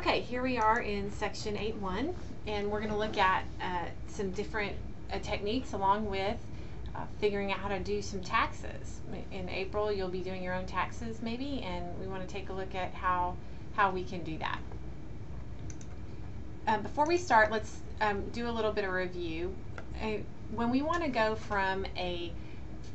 Okay, here we are in section 8.1 and we're going to look at uh, some different uh, techniques along with uh, figuring out how to do some taxes. In April you'll be doing your own taxes maybe and we want to take a look at how, how we can do that. Um, before we start, let's um, do a little bit of review. Uh, when we want to go from a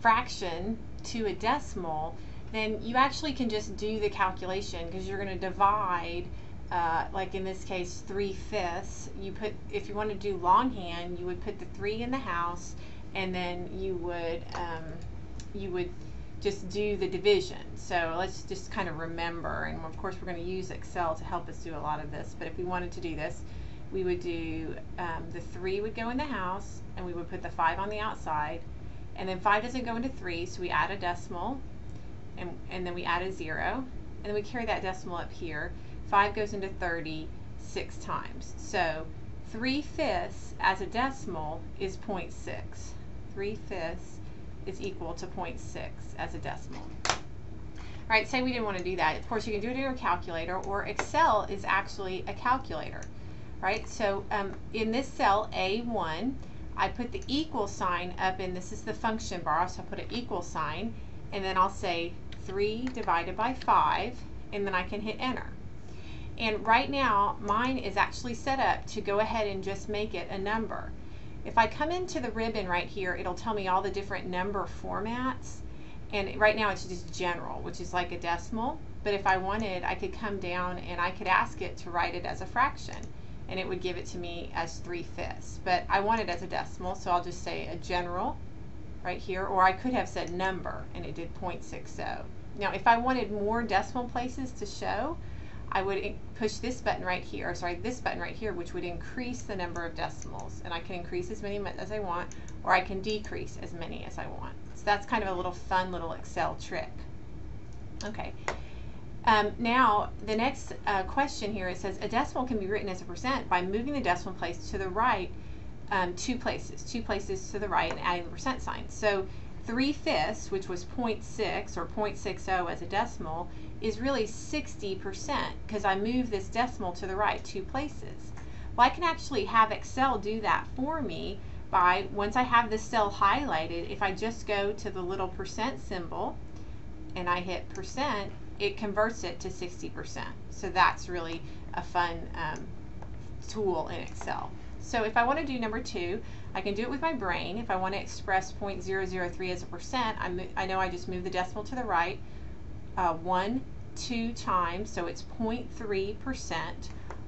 fraction to a decimal, then you actually can just do the calculation because you're going to divide uh, like in this case, 3 fifths, you put, if you want to do longhand, you would put the 3 in the house and then you would, um, you would just do the division. So let's just kind of remember, and of course we're going to use Excel to help us do a lot of this, but if we wanted to do this, we would do, um, the 3 would go in the house, and we would put the 5 on the outside, and then 5 doesn't go into 3, so we add a decimal, and, and then we add a 0, and then we carry that decimal up here, 5 goes into 30 six times. So 3 fifths as a decimal is 0.6. 3 fifths is equal to 0.6 as a decimal. All right, say we didn't want to do that. Of course, you can do it in your calculator, or Excel is actually a calculator. Right, so um, in this cell A1, I put the equal sign up in, this is the function bar, so I put an equal sign, and then I'll say 3 divided by 5, and then I can hit enter. And right now, mine is actually set up to go ahead and just make it a number. If I come into the ribbon right here, it'll tell me all the different number formats. And right now it's just general, which is like a decimal. But if I wanted, I could come down and I could ask it to write it as a fraction. And it would give it to me as 3 fifths. But I want it as a decimal, so I'll just say a general right here. Or I could have said number, and it did 0.60. Now, if I wanted more decimal places to show, I would push this button right here, sorry, this button right here, which would increase the number of decimals. And I can increase as many as I want, or I can decrease as many as I want. So that's kind of a little fun little Excel trick. Okay. Um, now, the next uh, question here, it says, a decimal can be written as a percent by moving the decimal place to the right um, two places, two places to the right and adding the percent sign. So 3 fifths, which was 0.6 or 0.60 as a decimal, is really 60% because I moved this decimal to the right two places. Well, I can actually have Excel do that for me by, once I have this cell highlighted, if I just go to the little percent symbol and I hit percent, it converts it to 60%. So that's really a fun um, tool in Excel. So if I want to do number two, I can do it with my brain. If I want to express 0.003 as a percent, I, I know I just move the decimal to the right uh, one, two times, so it's 0.3%.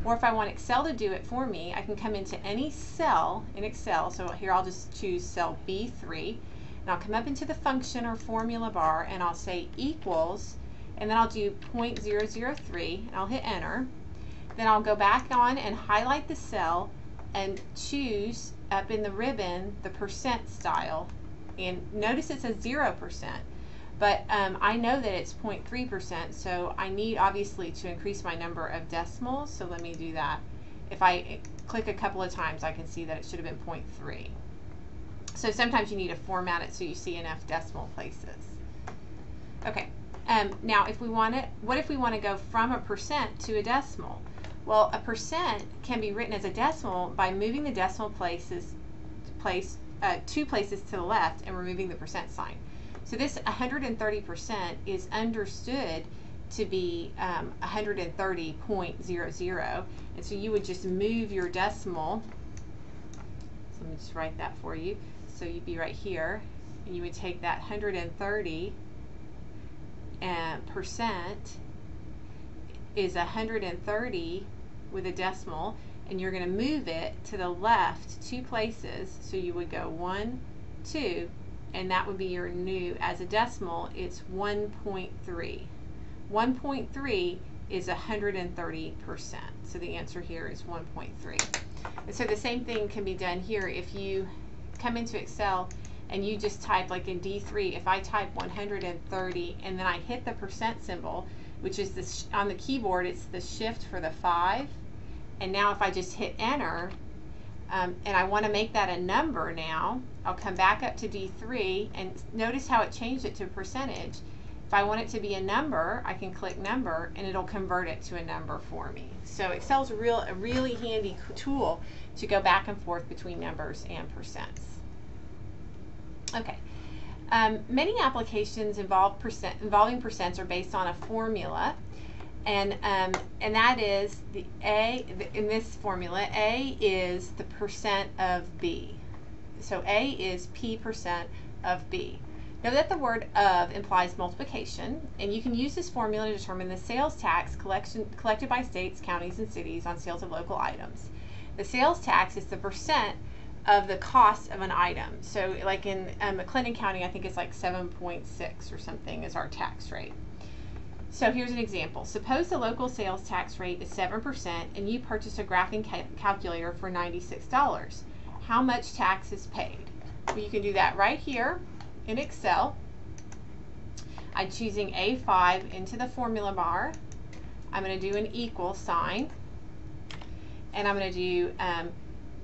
Or if I want Excel to do it for me, I can come into any cell in Excel. So here I'll just choose cell B3. And I'll come up into the function or formula bar and I'll say equals, and then I'll do 0.003 and I'll hit enter. Then I'll go back on and highlight the cell and choose up in the ribbon the percent style. And notice it says 0%, but um, I know that it's 0.3%, so I need obviously to increase my number of decimals, so let me do that. If I click a couple of times, I can see that it should have been 0.3. So sometimes you need to format it so you see enough decimal places. Okay, um, now if we want it, what if we want to go from a percent to a decimal? Well, a percent can be written as a decimal by moving the decimal places place uh, two places to the left and removing the percent sign. So this 130% is understood to be um, 130.00 and so you would just move your decimal. So let me just write that for you. So you'd be right here. And you would take that 130 and percent is 130 with a decimal and you're going to move it to the left two places. So you would go 1, 2, and that would be your new, as a decimal, it's 1.3. 1.3 is 130%. So the answer here is 1.3. And so the same thing can be done here if you come into Excel and you just type like in D3, if I type 130 and then I hit the percent symbol, which is this on the keyboard, it's the shift for the 5, and now if I just hit enter, um, and I want to make that a number now, I'll come back up to D3 and notice how it changed it to percentage. If I want it to be a number, I can click number and it'll convert it to a number for me. So Excel's real a really handy tool to go back and forth between numbers and percents. Okay. Um, many applications involve percent, involving percents are based on a formula, and um, and that is the A in this formula. A is the percent of B, so A is P percent of B. Know that the word of implies multiplication, and you can use this formula to determine the sales tax collection collected by states, counties, and cities on sales of local items. The sales tax is the percent of the cost of an item. So like in um, County, I think it's like 7.6 or something is our tax rate. So here's an example. Suppose the local sales tax rate is 7% and you purchase a graphing ca calculator for $96. How much tax is paid? Well, you can do that right here in Excel. I'm choosing A5 into the formula bar. I'm going to do an equal sign. And I'm going to do um,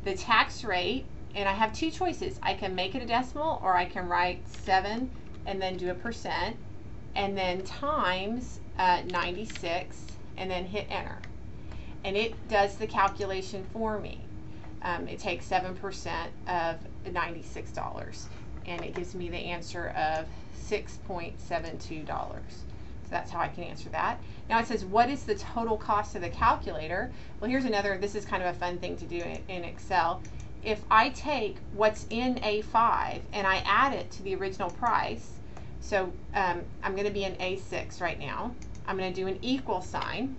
the tax rate and I have two choices. I can make it a decimal or I can write 7 and then do a percent and then times uh, 96 and then hit enter. And it does the calculation for me. Um, it takes 7% of $96 and it gives me the answer of $6.72. So that's how I can answer that. Now it says, what is the total cost of the calculator? Well, here's another, this is kind of a fun thing to do in, in Excel if I take what's in A5 and I add it to the original price, so um, I'm going to be in A6 right now. I'm going to do an equal sign,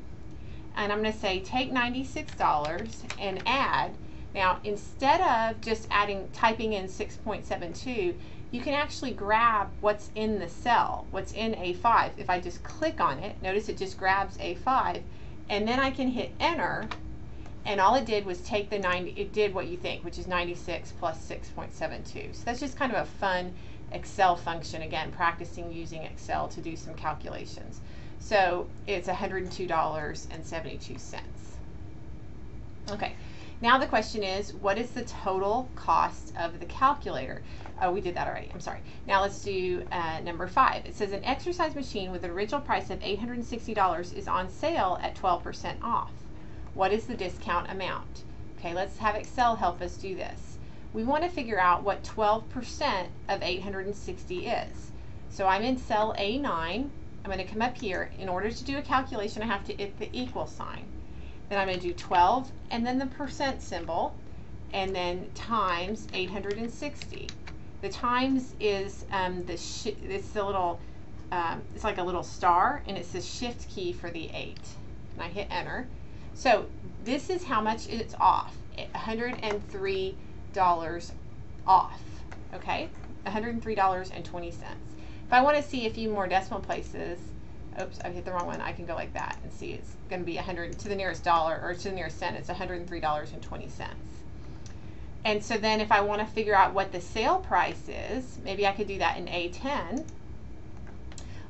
and I'm going to say take $96 and add. Now, instead of just adding, typing in 6.72, you can actually grab what's in the cell, what's in A5. If I just click on it, notice it just grabs A5, and then I can hit enter, and all it did was take the 90, it did what you think, which is 96 plus 6.72. So that's just kind of a fun Excel function, again, practicing using Excel to do some calculations. So it's $102.72. Okay, now the question is, what is the total cost of the calculator? Oh, we did that already, I'm sorry. Now let's do uh, number five. It says an exercise machine with an original price of $860 is on sale at 12% off. What is the discount amount? Okay, let's have Excel help us do this. We want to figure out what 12% of 860 is. So I'm in cell A9. I'm going to come up here. In order to do a calculation, I have to hit the equal sign. Then I'm going to do 12 and then the percent symbol and then times 860. The times is um, the it's the little um, it's like a little star and it's the shift key for the 8. And I hit enter. So this is how much it's off. $103 off. Okay? $103.20. If I want to see a few more decimal places, oops, I hit the wrong one. I can go like that and see it's going to be 100 to the nearest dollar or to the nearest cent. It's $103.20. And so then if I want to figure out what the sale price is, maybe I could do that in A10.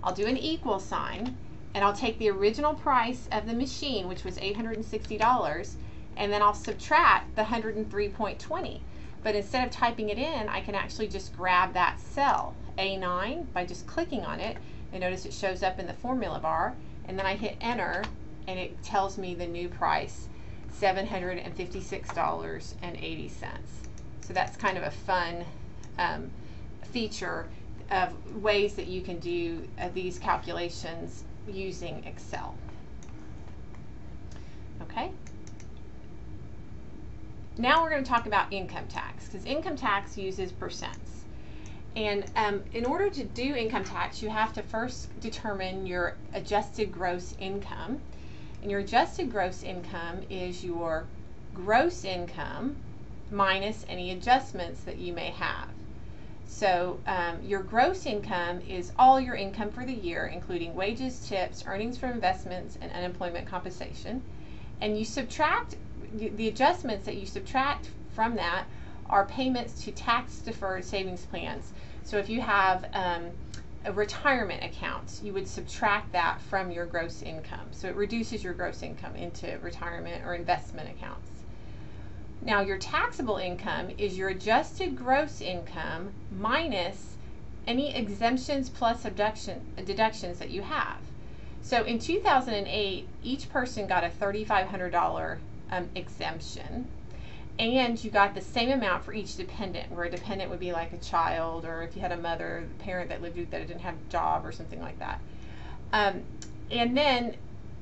I'll do an equal sign and I'll take the original price of the machine, which was $860, and then I'll subtract the 103.20. But instead of typing it in, I can actually just grab that cell, A9, by just clicking on it, and notice it shows up in the formula bar, and then I hit enter, and it tells me the new price, $756.80. So that's kind of a fun um, feature of ways that you can do uh, these calculations using Excel. Okay? Now we're going to talk about income tax because income tax uses percents. And um, in order to do income tax, you have to first determine your adjusted gross income. And your adjusted gross income is your gross income minus any adjustments that you may have. So um, your gross income is all your income for the year, including wages, tips, earnings from investments, and unemployment compensation. And you subtract the adjustments that you subtract from that are payments to tax deferred savings plans. So if you have um, a retirement account, you would subtract that from your gross income. So it reduces your gross income into retirement or investment accounts. Now your taxable income is your adjusted gross income minus any exemptions plus deduction, deductions that you have. So in 2008, each person got a $3,500 um, exemption, and you got the same amount for each dependent, where a dependent would be like a child, or if you had a mother, parent that lived with that didn't have a job, or something like that. Um, and then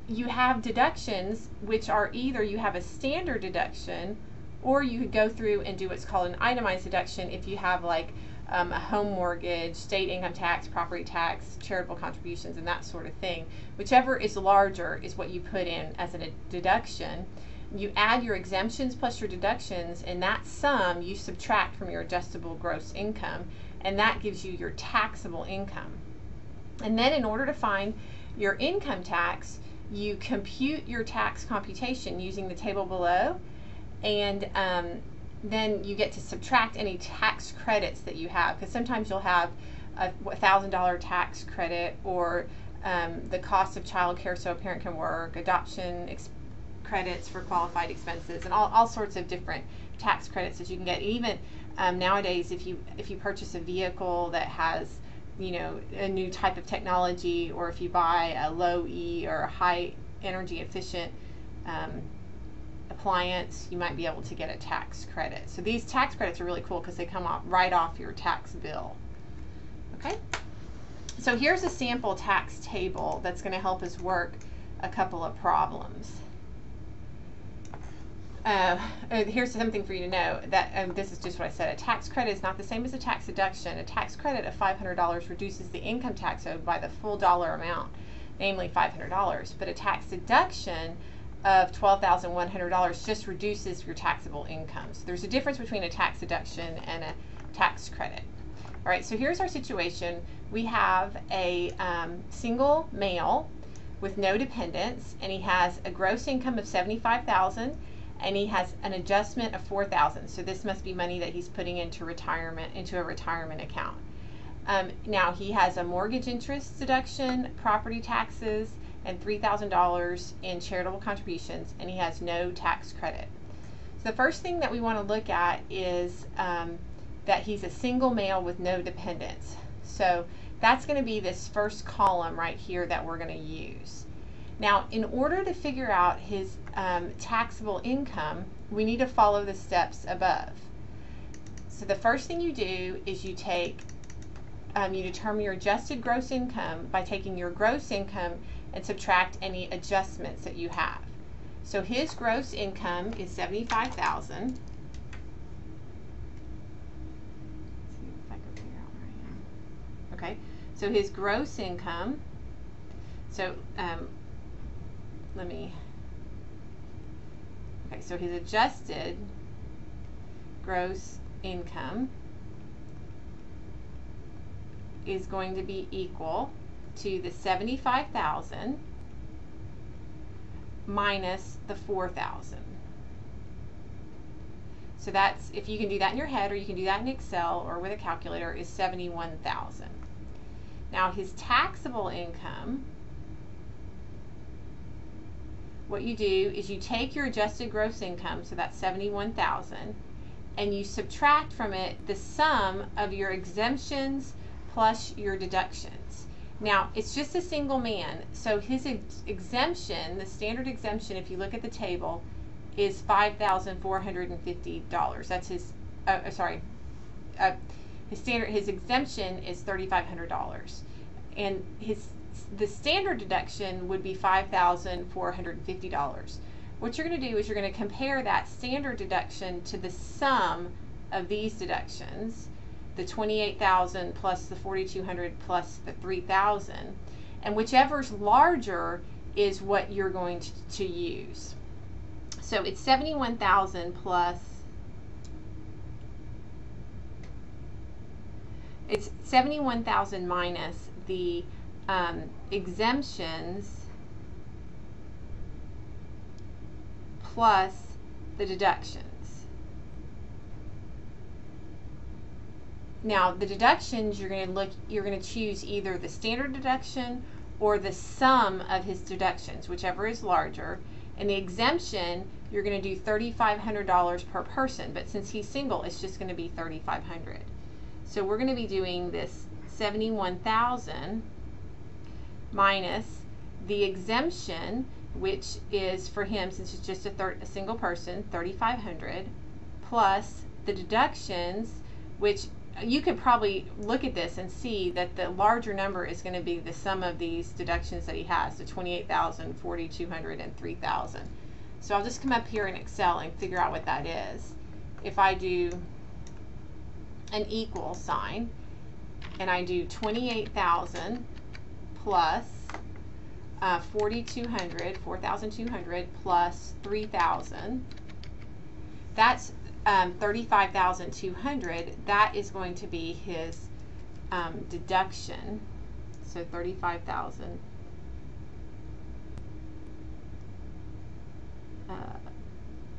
you have deductions, which are either you have a standard deduction, or you could go through and do what's called an itemized deduction if you have like um, a home mortgage, state income tax, property tax, charitable contributions, and that sort of thing. Whichever is larger is what you put in as a deduction. You add your exemptions plus your deductions, and that sum you subtract from your adjustable gross income, and that gives you your taxable income. And then, in order to find your income tax, you compute your tax computation using the table below, and um, then you get to subtract any tax credits that you have because sometimes you'll have a thousand dollar tax credit or um, the cost of child care so a parent can work, adoption credits for qualified expenses, and all, all sorts of different tax credits that you can get. Even um, nowadays, if you if you purchase a vehicle that has you know a new type of technology, or if you buy a low E or a high energy efficient um, appliance, you might be able to get a tax credit. So these tax credits are really cool because they come off right off your tax bill. Okay? So here's a sample tax table that's going to help us work a couple of problems. Uh, here's something for you to know that um, this is just what I said. A tax credit is not the same as a tax deduction. A tax credit of $500 reduces the income tax owed by the full dollar amount, namely $500. But a tax deduction of $12,100 just reduces your taxable income. So there's a difference between a tax deduction and a tax credit. All right, so here's our situation. We have a um, single male with no dependents, and he has a gross income of 75000 and he has an adjustment of 4000 So this must be money that he's putting into retirement, into a retirement account. Um, now he has a mortgage interest deduction, property taxes, and $3,000 in charitable contributions, and he has no tax credit. So the first thing that we want to look at is um, that he's a single male with no dependents. So that's going to be this first column right here that we're going to use. Now, in order to figure out his um, taxable income, we need to follow the steps above. So the first thing you do is you take, um, you determine your adjusted gross income by taking your gross income and subtract any adjustments that you have. So his gross income is 75000 Okay, so his gross income, so um, let me, okay, so his adjusted gross income is going to be equal to the 75,000 minus the 4,000. So that's, if you can do that in your head or you can do that in Excel or with a calculator, is 71,000. Now his taxable income, what you do is you take your adjusted gross income, so that's 71,000, and you subtract from it the sum of your exemptions plus your deductions. Now, it's just a single man, so his ex exemption, the standard exemption, if you look at the table, is $5,450. That's his, uh, uh, sorry, uh, his standard, his exemption is $3,500. And his, the standard deduction would be $5,450. What you're going to do is you're going to compare that standard deduction to the sum of these deductions the 28,000 plus the 4,200 plus the 3,000. And whichever's larger is what you're going to, to use. So it's 71,000 plus, it's 71,000 minus the um, exemptions plus the deduction. Now the deductions you're going to look you're going to choose either the standard deduction or the sum of his deductions, whichever is larger. And the exemption, you're going to do $3,500 per person, but since he's single, it's just going to be 3,500. So we're going to be doing this 71,000 minus the exemption, which is for him, since it's just a, thir- a single person, 3,500, plus the deductions, which you could probably look at this and see that the larger number is going to be the sum of these deductions that he has, the 28,000, 4,200, and 3,000. So I'll just come up here in Excel and figure out what that is. If I do an equal sign, and I do 28,000 plus uh, 4,200, 4,200 plus 3,000, that's um, 35,200, that is going to be his um, deduction. So 35,000. Uh,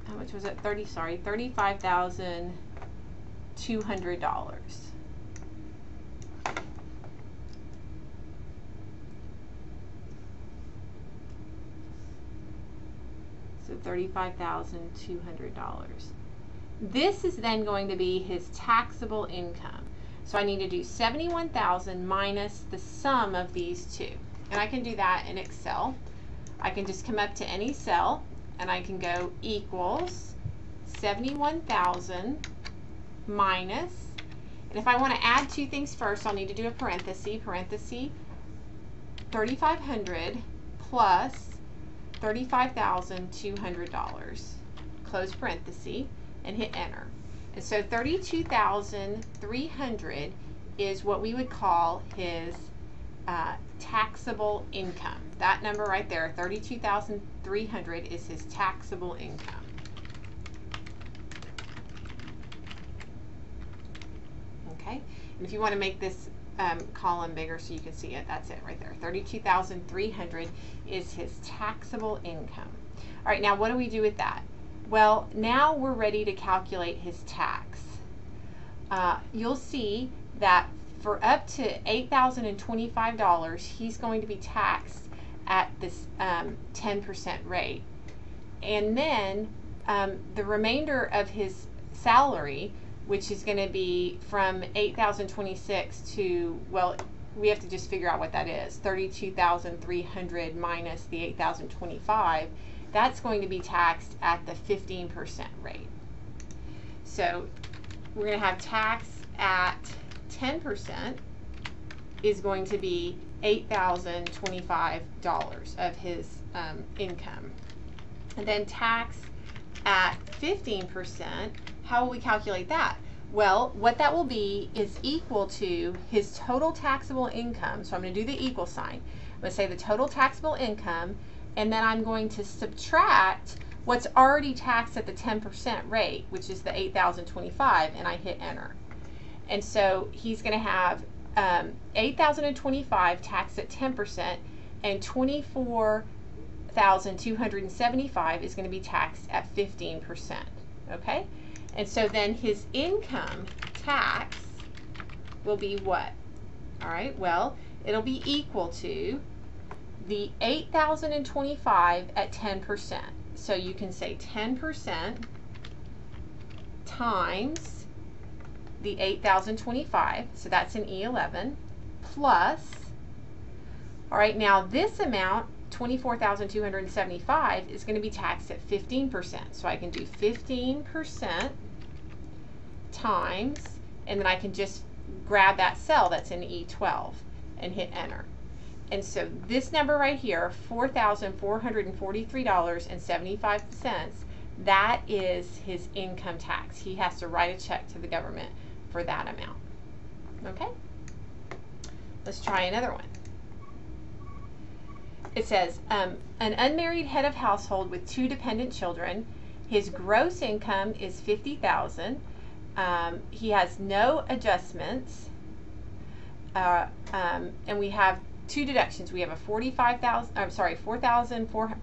how much was it? 30, sorry, $35,200. So $35,200. This is then going to be his taxable income. So I need to do 71,000 minus the sum of these two. And I can do that in Excel. I can just come up to any cell and I can go equals 71,000 minus, and if I want to add two things first, I'll need to do a parenthesis, parenthesis 3,500 plus $35,200, close parenthesis, and hit enter. And so 32,300 is what we would call his uh, taxable income. That number right there, 32,300 is his taxable income. Okay, and if you want to make this um, column bigger so you can see it, that's it right there. 32,300 is his taxable income. All right, now what do we do with that? Well, now we're ready to calculate his tax. Uh, you'll see that for up to $8,025, he's going to be taxed at this 10% um, rate. And then um, the remainder of his salary, which is going to be from 8,026 to, well, we have to just figure out what that is 32,300 minus the 8,025 that's going to be taxed at the 15% rate. So we're going to have tax at 10% is going to be $8,025 of his um, income. And then tax at 15%, how will we calculate that? Well, what that will be is equal to his total taxable income. So I'm going to do the equal sign. I'm going to say the total taxable income and then I'm going to subtract what's already taxed at the 10% rate, which is the 8,025, and I hit enter. And so he's going to have um, 8,025 taxed at 10%, and 24,275 is going to be taxed at 15%. Okay? And so then his income tax will be what? All right, well, it'll be equal to the 8,025 at 10%. So you can say 10% times the 8,025, so that's an E11, plus, all right, now this amount, 24,275, is going to be taxed at 15%. So I can do 15% times, and then I can just grab that cell that's in E12 and hit enter. And so this number right here, $4,443.75, that is his income tax. He has to write a check to the government for that amount. Okay? Let's try another one. It says, um, an unmarried head of household with two dependent children, his gross income is 50000 um, He has no adjustments, uh, um, and we have two deductions. We have a forty-five thousand. I'm sorry, four thousand four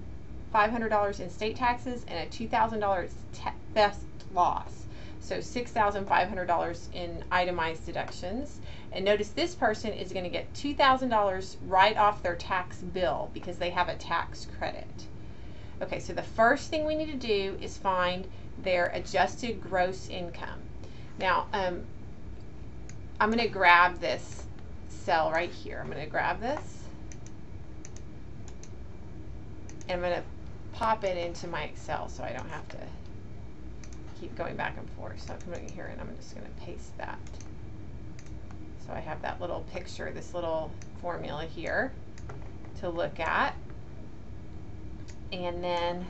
five hundred dollars in state taxes and a two thousand dollars theft loss. So six thousand five hundred dollars in itemized deductions. And notice this person is going to get two thousand dollars right off their tax bill because they have a tax credit. Okay, so the first thing we need to do is find their adjusted gross income. Now, um, I'm going to grab this cell right here. I'm going to grab this and I'm going to pop it into my Excel so I don't have to keep going back and forth. So I'm coming here and I'm just going to paste that. So I have that little picture, this little formula here to look at. And then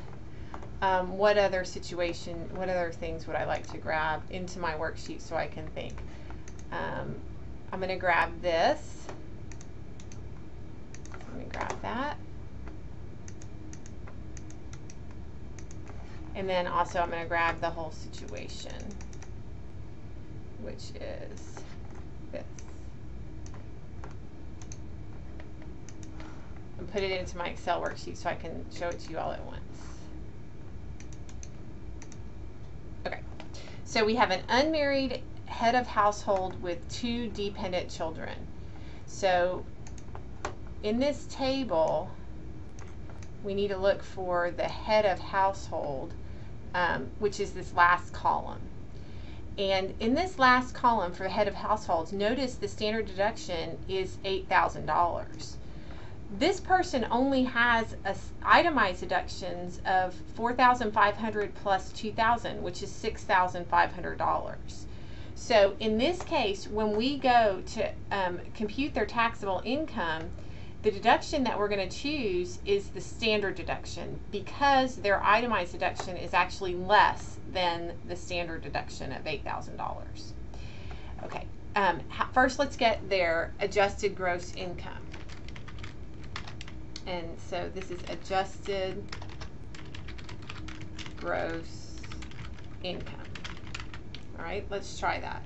um, what other situation, what other things would I like to grab into my worksheet so I can think? Um, I'm going to grab this. Let me grab that. And then also I'm going to grab the whole situation, which is this. And put it into my Excel worksheet so I can show it to you all at once. Okay, so we have an unmarried head of household with two dependent children. So in this table, we need to look for the head of household, um, which is this last column. And in this last column for the head of households, notice the standard deduction is $8,000 this person only has itemized deductions of 4500 plus 2000 which is $6,500. So in this case, when we go to um, compute their taxable income, the deduction that we're going to choose is the standard deduction because their itemized deduction is actually less than the standard deduction of $8,000. Okay, um, first let's get their adjusted gross income and so this is adjusted gross income. All right, let's try that.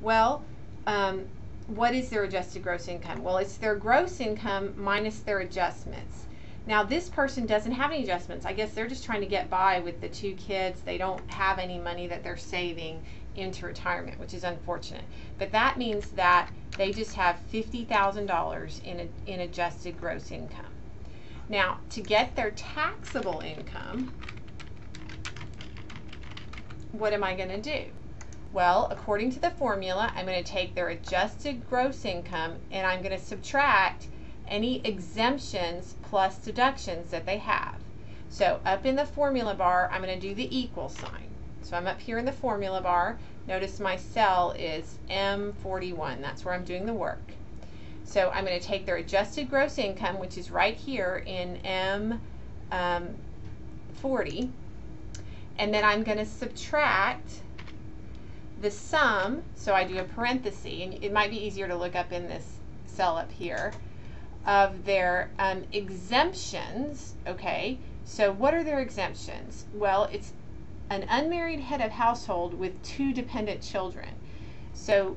Well, um, what is their adjusted gross income? Well, it's their gross income minus their adjustments. Now, this person doesn't have any adjustments. I guess they're just trying to get by with the two kids. They don't have any money that they're saving into retirement, which is unfortunate. But that means that they just have $50,000 in, in adjusted gross income. Now, to get their taxable income, what am I going to do? Well, according to the formula, I'm going to take their adjusted gross income and I'm going to subtract any exemptions plus deductions that they have. So up in the formula bar, I'm going to do the equal sign. So I'm up here in the formula bar. Notice my cell is M41. That's where I'm doing the work. So I'm going to take their adjusted gross income, which is right here in M40, um, and then I'm going to subtract the sum, so I do a parenthesis, and it might be easier to look up in this cell up here, of their um, exemptions, okay? So what are their exemptions? Well, it's an unmarried head of household with two dependent children. So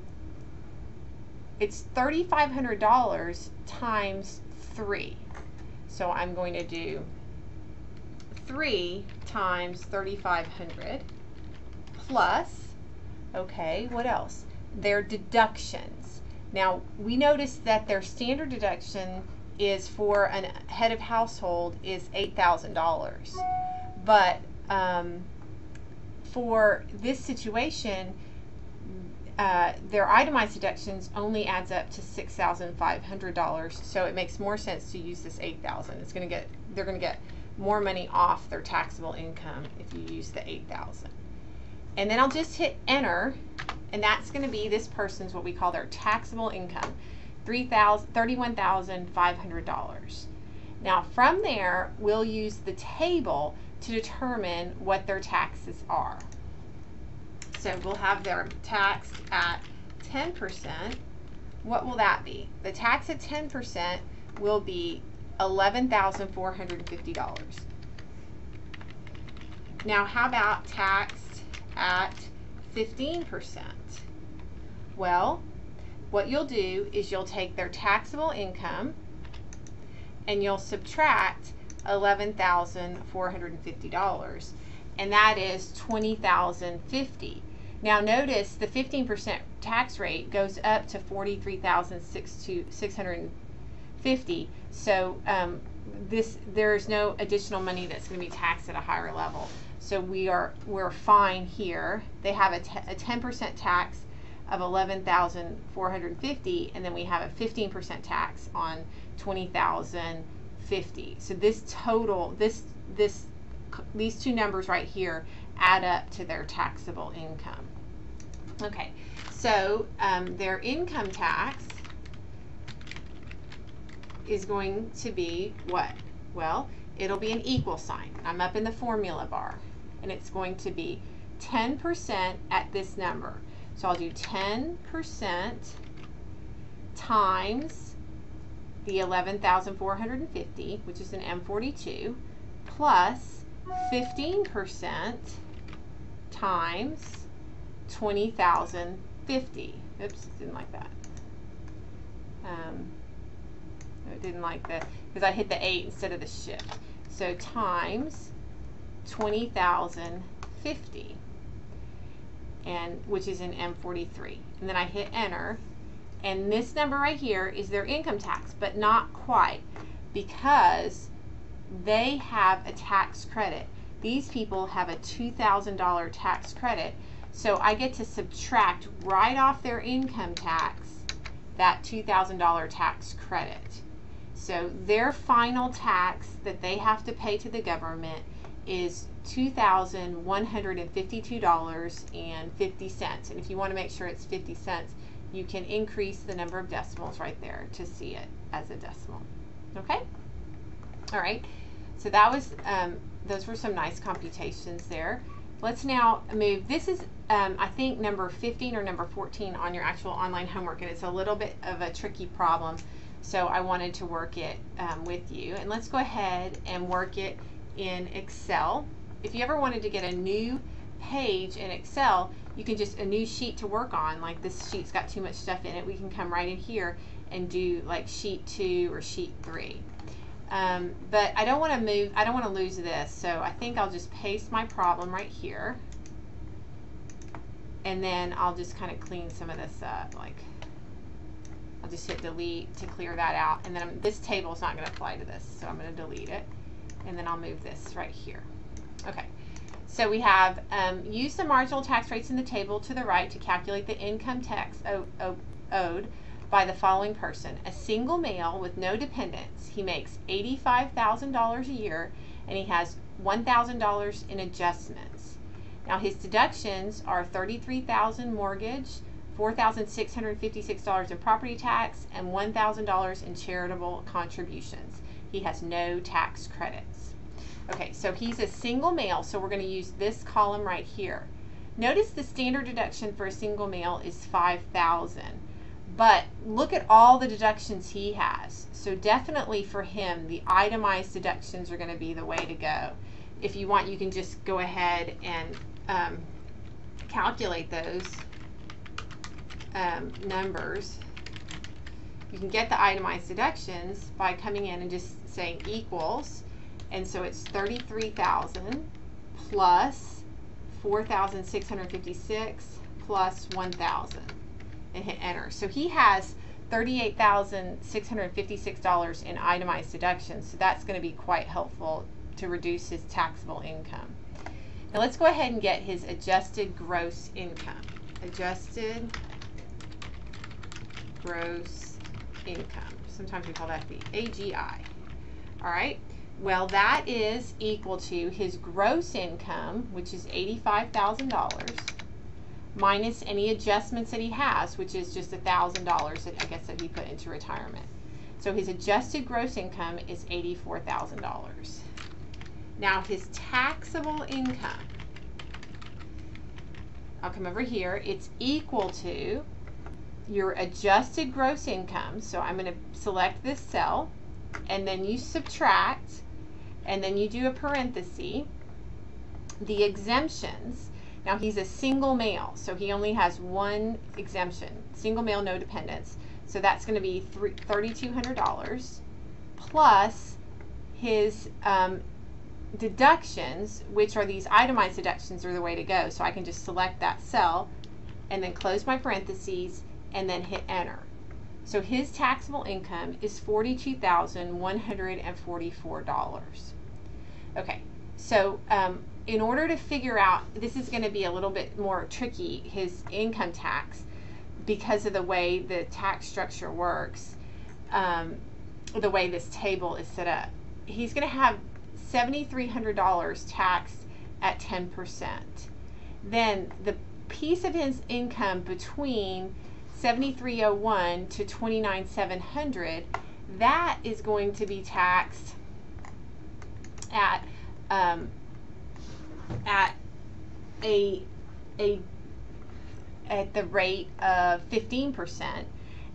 it's $3,500 times 3. So I'm going to do 3 times 3,500 plus, okay, what else? Their deductions. Now, we notice that their standard deduction is for a head of household is $8,000. But um, for this situation, uh, their itemized deductions only adds up to six thousand five hundred dollars. So it makes more sense to use this eight thousand. It's going to get they're going to get more money off their taxable income if you use the eight thousand. And then I'll just hit enter, and that's going to be this person's what we call their taxable income, $31,500. Now from there, we'll use the table to determine what their taxes are. So we'll have their taxed at 10%. What will that be? The tax at 10% will be $11,450. Now, how about taxed at 15%? Well, what you'll do is you'll take their taxable income and you'll subtract $11,450 and that is 20,050. Now notice the 15% tax rate goes up to 43,650. So um, this there's no additional money that's going to be taxed at a higher level. So we are we're fine here. They have a 10% tax of 11,450 and then we have a 15% tax on 20,050. So this total, this this these two numbers right here add up to their taxable income. Okay, so um, their income tax is going to be what? Well, it'll be an equal sign. I'm up in the formula bar, and it's going to be 10% at this number. So I'll do 10% times the 11,450, which is an M42, plus 15% times 20,050. Oops, didn't like that. Um, didn't like that because I hit the 8 instead of the shift. So times 20,050 and which is in M43. And then I hit enter. And this number right here is their income tax, but not quite because they have a tax credit. These people have a $2,000 tax credit. So I get to subtract right off their income tax that $2,000 tax credit. So their final tax that they have to pay to the government is $2,152.50. And if you want to make sure it's 50 cents, you can increase the number of decimals right there to see it as a decimal. Okay? All right. So that was, um, those were some nice computations there. Let's now move, this is, um, I think, number 15 or number 14 on your actual online homework, and it's a little bit of a tricky problem. So I wanted to work it um, with you. And let's go ahead and work it in Excel. If you ever wanted to get a new page in Excel, you can just, a new sheet to work on, like this sheet's got too much stuff in it, we can come right in here and do like sheet two or sheet three. Um, but I don't want to move, I don't want to lose this, so I think I'll just paste my problem right here. And then I'll just kind of clean some of this up, like I'll just hit delete to clear that out. And then I'm, this table is not going to apply to this, so I'm going to delete it. And then I'll move this right here. Okay, so we have um, use the marginal tax rates in the table to the right to calculate the income tax owed by the following person. A single male with no dependents. He makes $85,000 a year and he has $1,000 in adjustments. Now his deductions are 33,000 mortgage, $4,656 in property tax, and $1,000 in charitable contributions. He has no tax credits. Okay, so he's a single male, so we're going to use this column right here. Notice the standard deduction for a single male is 5000 but look at all the deductions he has. So definitely for him, the itemized deductions are going to be the way to go. If you want, you can just go ahead and um, calculate those um, numbers, you can get the itemized deductions by coming in and just saying equals. And so it's 33,000 plus 4,656 plus 1,000 and hit enter. So he has $38,656 in itemized deductions. So that's going to be quite helpful to reduce his taxable income. Now let's go ahead and get his adjusted gross income. Adjusted gross income. Sometimes we call that the AGI. All right. Well, that is equal to his gross income, which is $85,000, minus any adjustments that he has, which is just $1,000 that I guess that he put into retirement. So his adjusted gross income is $84,000. Now his taxable income, I'll come over here, it's equal to your adjusted gross income. So I'm going to select this cell and then you subtract and then you do a parenthesis. The exemptions. Now he's a single male, so he only has one exemption. Single male, no dependents. So that's going to be $3,200 plus his um, deductions, which are these itemized deductions are the way to go. So I can just select that cell and then close my parentheses and then hit enter. So his taxable income is $42,144. Okay, so um, in order to figure out, this is going to be a little bit more tricky, his income tax. because of the way the tax structure works, um, the way this table is set up. He's going to have $7,300 taxed at 10%. Then the piece of his income between 7301 to 29700 that is going to be taxed at um, at a a at the rate of 15%.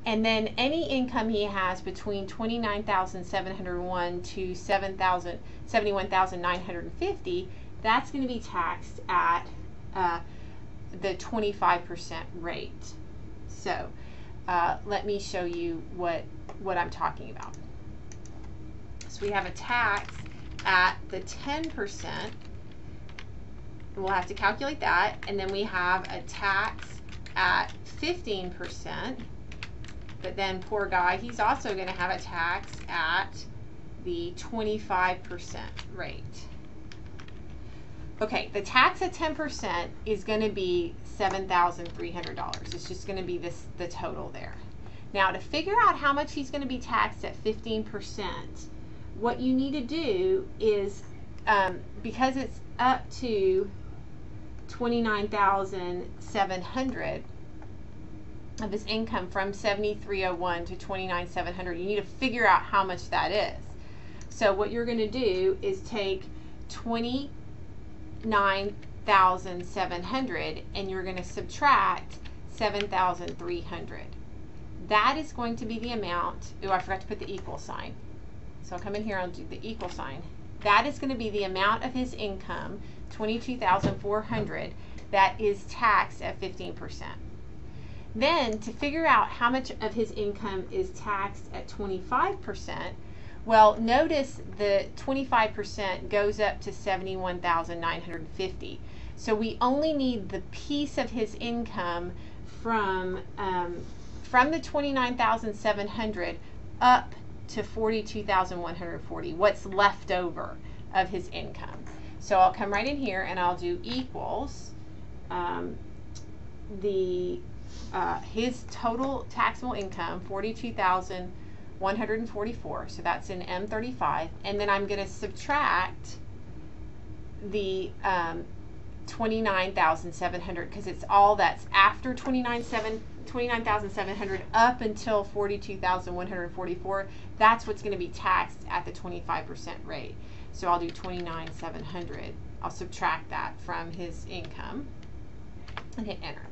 And then any income he has between 29,701 to 7,000 71,950, that's going to be taxed at uh, the 25% rate. So uh, let me show you what, what I'm talking about. So we have a tax at the 10%. We'll have to calculate that. And then we have a tax at 15%. But then poor guy, he's also going to have a tax at the 25% rate. Okay, the tax at 10% is going to be $7,300. It's just going to be this the total there. Now, to figure out how much he's going to be taxed at 15%, what you need to do is, um, because it's up to 29,700 of his income from 7301 to 29,700, you need to figure out how much that is. So what you're going to do is take 29,700 and you're going to subtract 7,300. That is going to be the amount, oh I forgot to put the equal sign. So I'll come in here and do the equal sign. That is going to be the amount of his income, 22,400, that is taxed at 15%. Then to figure out how much of his income is taxed at 25%, well, notice the 25% goes up to 71,950. So we only need the piece of his income from um, from the 29,700 up to 42,140. What's left over of his income? So I'll come right in here and I'll do equals um, the uh, his total taxable income 42,000. 144, so that's in M35, and then I'm going to subtract the um, 29,700 because it's all that's after 29,700 up until 42,144. That's what's going to be taxed at the 25% rate. So I'll do 29,700. I'll subtract that from his income and hit enter.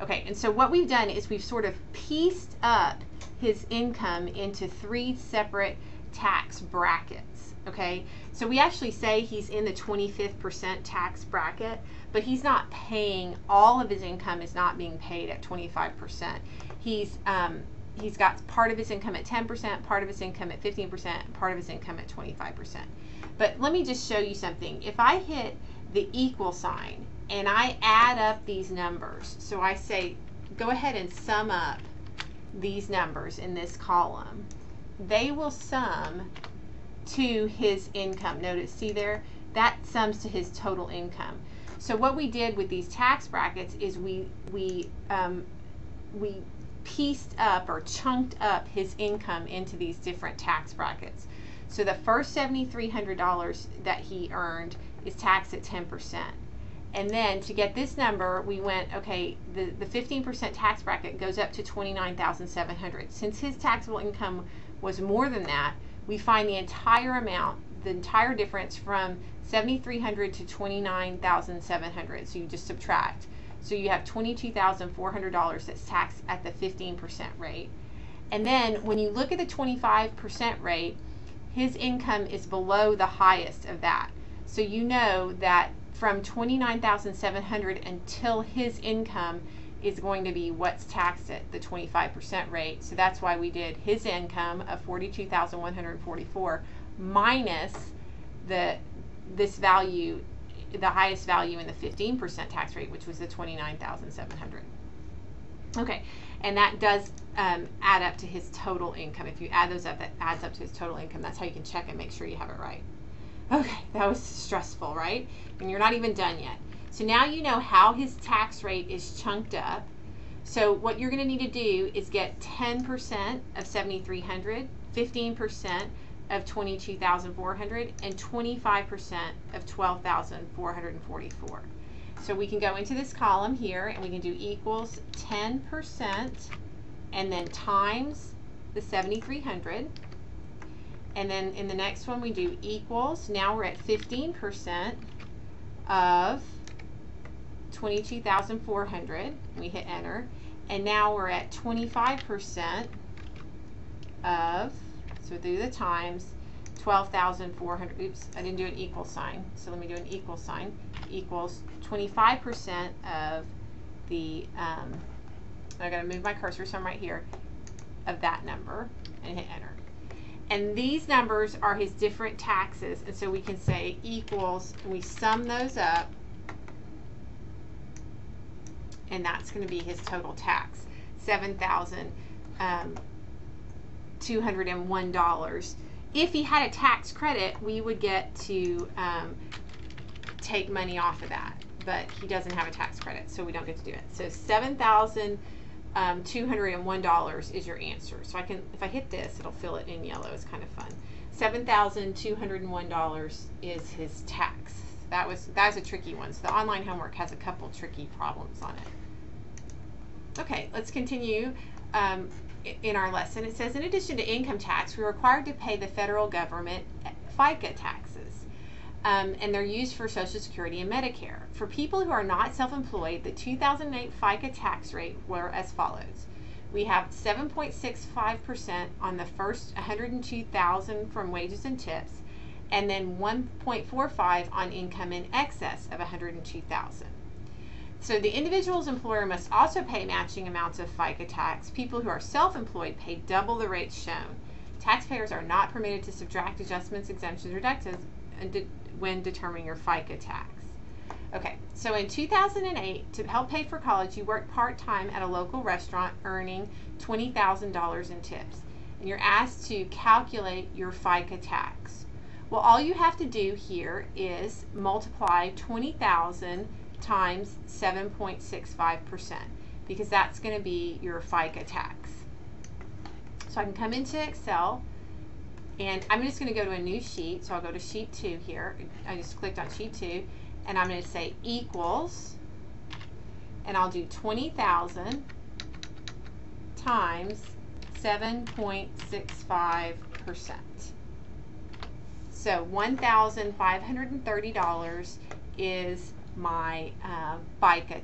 Okay, and so what we've done is we've sort of pieced up his income into three separate tax brackets. Okay, so we actually say he's in the 25th percent tax bracket, but he's not paying all of his income is not being paid at 25 percent. He's um, he's got part of his income at 10 percent, part of his income at 15 percent, part of his income at 25 percent. But let me just show you something. If I hit the equal sign and I add up these numbers, so I say go ahead and sum up these numbers in this column, they will sum to his income. Notice, see there? That sums to his total income. So what we did with these tax brackets is we we um, we pieced up or chunked up his income into these different tax brackets. So the first $7,300 that he earned is taxed at 10%. And then to get this number, we went, okay, the, the 15% tax bracket goes up to 29700 Since his taxable income was more than that, we find the entire amount, the entire difference from 7300 to 29700 So you just subtract. So you have $22,400 that's taxed at the 15% rate. And then when you look at the 25% rate, his income is below the highest of that. So you know that from 29,700 until his income is going to be what's taxed at the 25% rate. So that's why we did his income of 42,144 minus the this value the highest value in the 15% tax rate, which was the 29,700. Okay, and that does um, add up to his total income. If you add those up, that adds up to his total income. That's how you can check and make sure you have it right. Okay, that was stressful, right? And you're not even done yet. So now you know how his tax rate is chunked up. So what you're going to need to do is get 10% of 7,300, 15% of 22,400, and 25% of 12,444. So we can go into this column here and we can do equals 10% and then times the 7,300. And then in the next one we do equals, now we're at 15% of 22,400. We hit enter. And now we're at 25% of, so do the times, 12,400, oops, I didn't do an equal sign, so let me do an equal sign, equals 25% of the, um, I gotta move my cursor, so I'm right here, of that number, and hit enter. And these numbers are his different taxes, and so we can say equals, we sum those up, and that's going to be his total tax, seven thousand um. If he had a tax credit, we would get to um, take money off of that, but he doesn't have a tax credit, so we don't get to do it. So seven thousand um, two hundred and one dollars is your answer. So I can, if I hit this, it'll fill it in yellow. It's kind of fun. Seven thousand two hundred and one dollars is his tax. That was that's a tricky one. So the online homework has a couple tricky problems on it. Okay, let's continue um, in our lesson. It says, in addition to income tax, we're required to pay the federal government FICA taxes. Um, and they're used for Social Security and Medicare. For people who are not self-employed, the 2008 FICA tax rate were as follows. We have 7.65% on the first 102,000 from wages and tips, and then 1.45 on income in excess of 102,000. So the individual's employer must also pay matching amounts of FICA tax. People who are self-employed pay double the rates shown. Taxpayers are not permitted to subtract adjustments, exemptions, or deductions when determining your FICA tax. Okay, so in 2008, to help pay for college, you worked part-time at a local restaurant earning $20,000 in tips. And you're asked to calculate your FICA tax. Well, all you have to do here is multiply 20,000 times 7.65% because that's going to be your FICA tax. So I can come into Excel and I'm just going to go to a new sheet. So I'll go to sheet 2 here. I just clicked on sheet 2 and I'm going to say equals and I'll do 20,000 times 7.65%. So $1,530 is my uh,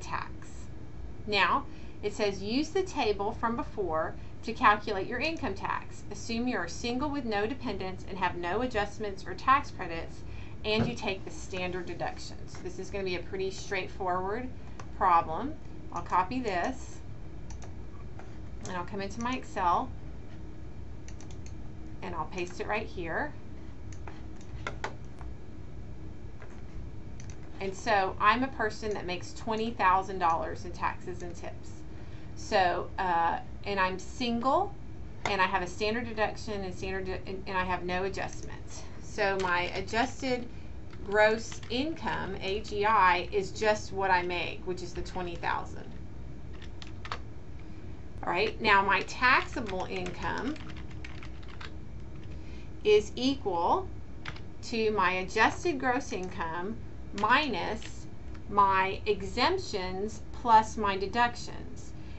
tax. Now, it says use the table from before to calculate your income tax. Assume you are single with no dependents and have no adjustments or tax credits, and you take the standard deductions. This is going to be a pretty straightforward problem. I'll copy this, and I'll come into my Excel, and I'll paste it right here. And so I'm a person that makes $20,000 in taxes and tips. So, uh, and I'm single, and I have a standard deduction and standard, and, and I have no adjustments. So my adjusted gross income, AGI, is just what I make, which is the 20,000. All right, now my taxable income is equal to my adjusted gross income minus my exemptions plus my deductions.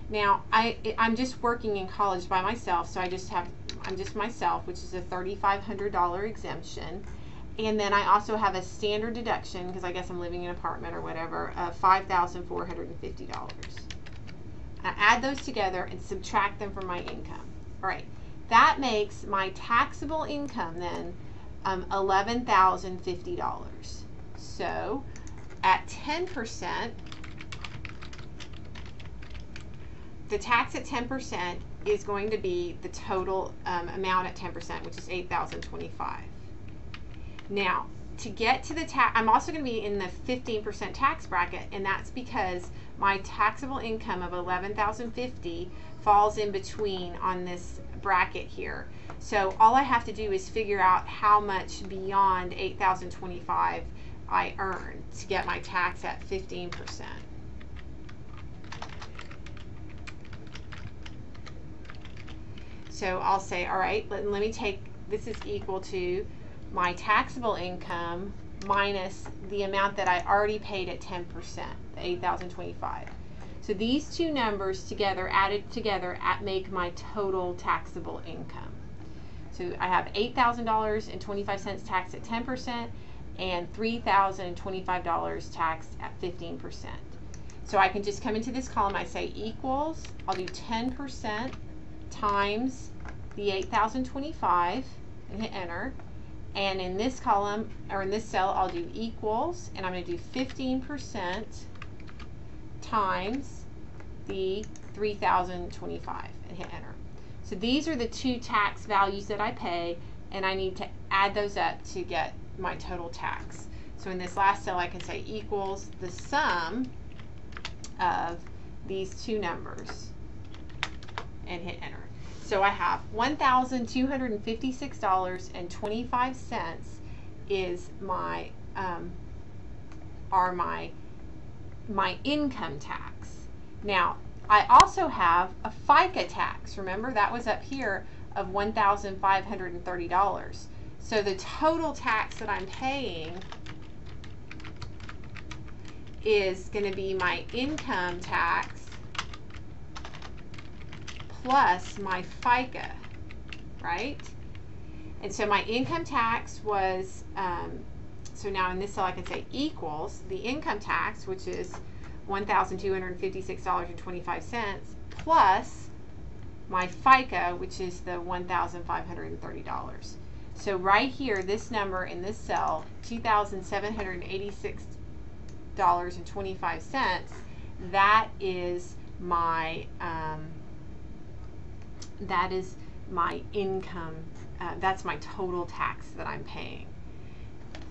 Now, I, I'm just working in college by myself, so I just have, I'm just myself, which is a $3,500 exemption. And then I also have a standard deduction, because I guess I'm living in an apartment or whatever, of $5,450. I add those together and subtract them from my income. All right, that makes my taxable income then um, $11,050. So at 10%, the tax at 10% is going to be the total um, amount at 10%, which is 8,025. Now, to get to the tax, I'm also going to be in the 15% tax bracket, and that's because my taxable income of 11,050 falls in between on this bracket here. So all I have to do is figure out how much beyond 8,025 I earn to get my tax at 15%. So I'll say, all right, let, let me take, this is equal to my taxable income minus the amount that I already paid at 10%, the 8,025. So these two numbers together, added together, at make my total taxable income. So I have $8,000.25 taxed at 10% and $3,025 taxed at 15%. So I can just come into this column, I say equals, I'll do 10% times the 8,025 and hit enter. And in this column, or in this cell, I'll do equals, and I'm going to do 15% times the 3,025 and hit enter. So these are the two tax values that I pay, and I need to add those up to get my total tax. So in this last cell, I can say equals the sum of these two numbers and hit enter. So I have $1,256.25 is my um, are my my income tax. Now, I also have a FICA tax. Remember that was up here of $1,530. So the total tax that I'm paying is going to be my income tax plus my FICA, right? And so my income tax was, um, so now in this cell I can say equals the income tax, which is $1,256.25, plus my FICA, which is the $1,530. So right here, this number in this cell, $2,786.25, that is my um, that is my income. Uh, that's my total tax that I'm paying.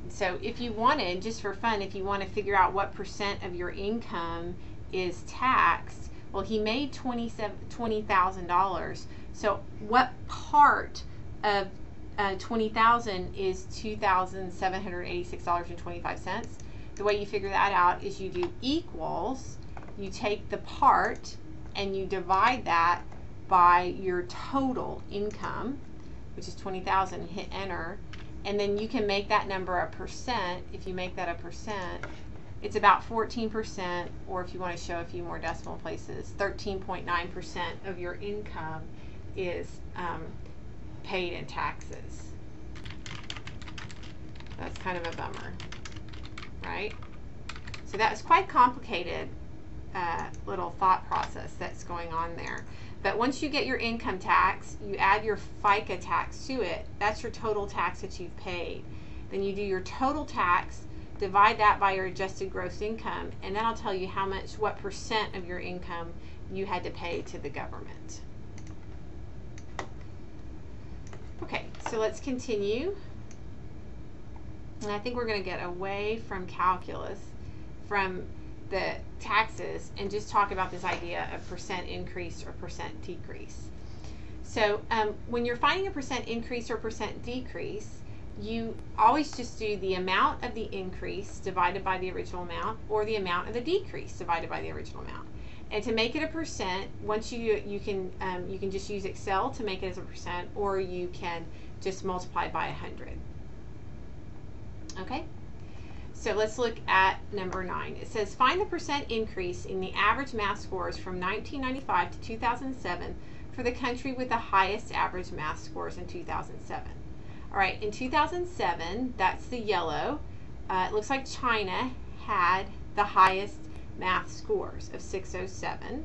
So if you wanted, just for fun, if you want to figure out what percent of your income is taxed, well, he made $20,000. So what part of uh, 20000 is $2,786.25. The way you figure that out is you do equals, you take the part and you divide that by your total income, which is 20,000, hit enter, and then you can make that number a percent. If you make that a percent, it's about 14%, or if you want to show a few more decimal places, 13.9% of your income is um, paid in taxes. That's kind of a bummer, right? So that's quite complicated uh, little thought process that's going on there. But once you get your income tax, you add your FICA tax to it. That's your total tax that you've paid. Then you do your total tax, divide that by your adjusted gross income, and then I'll tell you how much, what percent of your income you had to pay to the government. Okay, so let's continue. And I think we're going to get away from calculus, from the taxes, and just talk about this idea of percent increase or percent decrease. So um, when you're finding a percent increase or percent decrease, you always just do the amount of the increase divided by the original amount or the amount of the decrease divided by the original amount. And to make it a percent, once you you can um, you can just use Excel to make it as a percent, or you can just multiply by a hundred. Okay. So let's look at number nine. It says find the percent increase in the average math scores from 1995 to 2007 for the country with the highest average math scores in 2007. All right, in 2007, that's the yellow. Uh, it looks like China had the highest math scores of 607.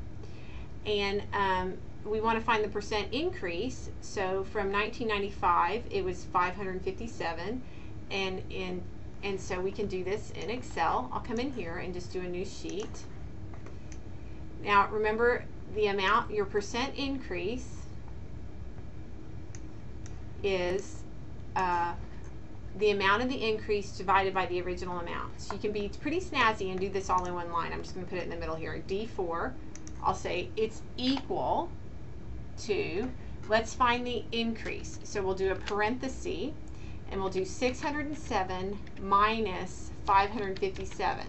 And um, we want to find the percent increase. So from 1995, it was 557. And in and so we can do this in Excel. I'll come in here and just do a new sheet. Now remember the amount, your percent increase is uh, the amount of the increase divided by the original amount. So you can be pretty snazzy and do this all in one line. I'm just going to put it in the middle here. D4, I'll say it's equal to, let's find the increase. So we'll do a parenthesis and we'll do 607 minus 557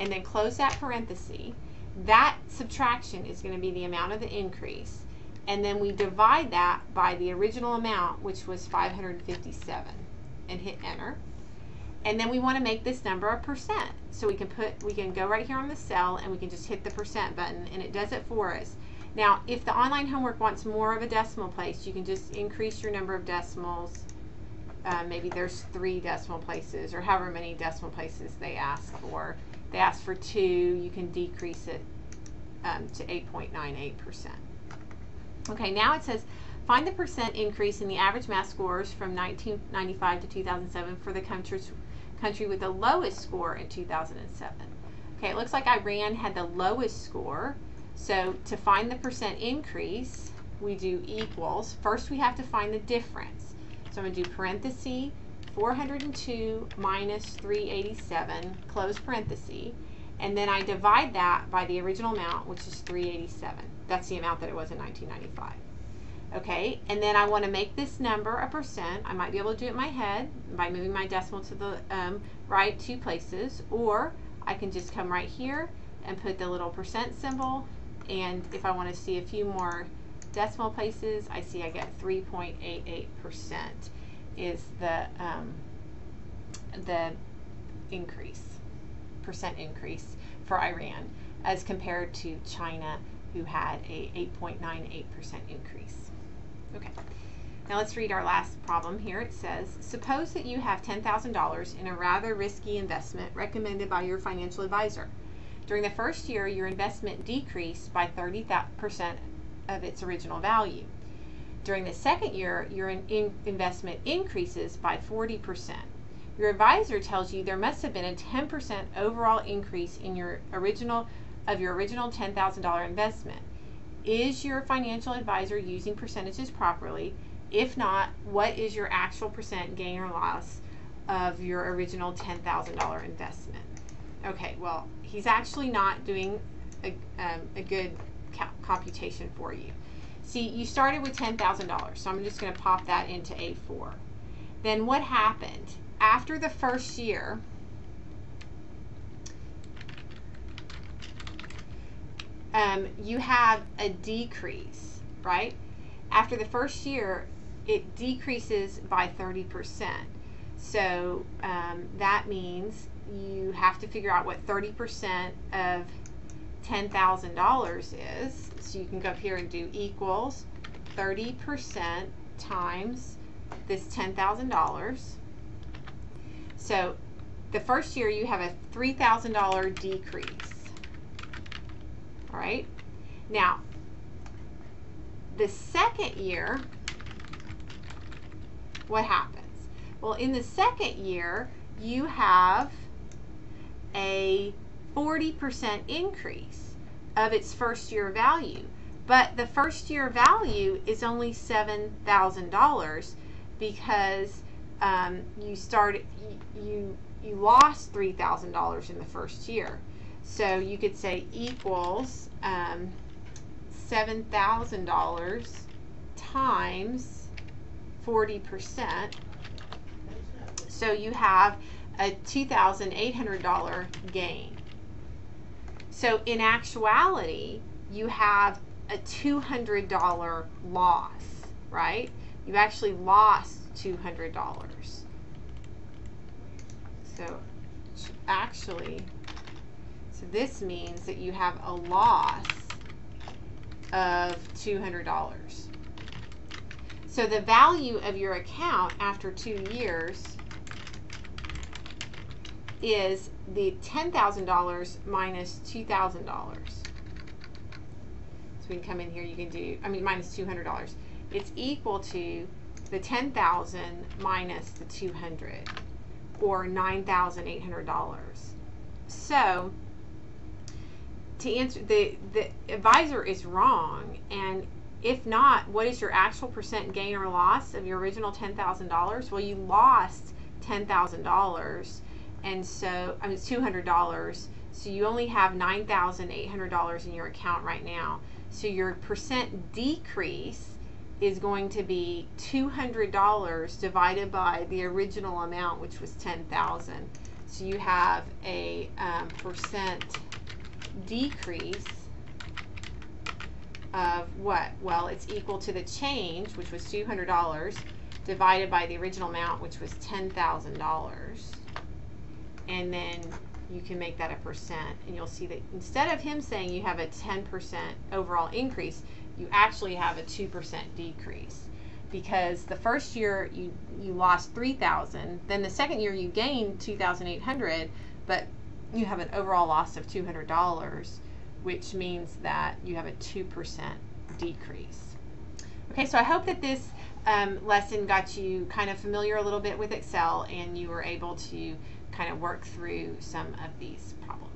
and then close that parenthesis. That subtraction is going to be the amount of the increase and then we divide that by the original amount, which was 557, and hit enter. And then we want to make this number a percent. So we can put, we can go right here on the cell and we can just hit the percent button and it does it for us. Now, if the online homework wants more of a decimal place, you can just increase your number of decimals. Uh, maybe there's three decimal places or however many decimal places they ask for. They ask for two, you can decrease it um, to 8.98%. Okay, now it says find the percent increase in the average math scores from 1995 to 2007 for the country with the lowest score in 2007. Okay, it looks like Iran had the lowest score. So to find the percent increase, we do equals. First we have to find the difference. So I'm going to do parenthesis 402 minus 387, close parenthesis, and then I divide that by the original amount, which is 387. That's the amount that it was in 1995. Okay, and then I want to make this number a percent. I might be able to do it in my head by moving my decimal to the um, right two places, or I can just come right here and put the little percent symbol, and if I want to see a few more decimal places, I see I get 3.88% is the, um, the increase, percent increase for Iran as compared to China who had a 8.98% increase. Okay. Now let's read our last problem here. It says, suppose that you have $10,000 in a rather risky investment recommended by your financial advisor. During the first year, your investment decreased by 30% of its original value. During the second year, your in investment increases by 40%. Your advisor tells you there must have been a 10% overall increase in your original of your original $10,000 investment. Is your financial advisor using percentages properly? If not, what is your actual percent gain or loss of your original $10,000 investment? Okay, well, he's actually not doing a, um, a good computation for you. See, you started with $10,000, so I'm just going to pop that into A4. Then what happened? After the first year, um, you have a decrease, right? After the first year, it decreases by 30%. So um, that means you have to figure out what 30% of $10,000 is. So you can go up here and do equals 30% times this $10,000. So the first year you have a $3,000 decrease. All right. Now, the second year, what happens? Well, in the second year, you have a 40% increase of its first year value. But the first year value is only $7,000 because um, you started, you, you lost $3,000 in the first year. So you could say equals um, $7,000 times 40%. So you have a $2,800 gain. So in actuality, you have a $200 loss, right? You actually lost $200. So actually, so this means that you have a loss of $200. So the value of your account after two years is the $10,000 minus $2,000. So we can come in here, you can do, I mean, minus $200. It's equal to the 10,000 minus the 200 or $9,800. So to answer the the advisor is wrong and if not what is your actual percent gain or loss of your original $10,000 well you lost $10,000 and so I mean it's $200 so you only have $9,800 in your account right now so your percent decrease is going to be $200 divided by the original amount which was 10,000 so you have a um, percent decrease of what? Well, it's equal to the change, which was $200, divided by the original amount, which was $10,000. And then you can make that a percent, and you'll see that instead of him saying you have a 10% overall increase, you actually have a 2% decrease. Because the first year you, you lost 3,000, then the second year you gained 2,800, but you have an overall loss of $200, which means that you have a 2% decrease. Okay, so I hope that this um, lesson got you kind of familiar a little bit with Excel and you were able to kind of work through some of these problems.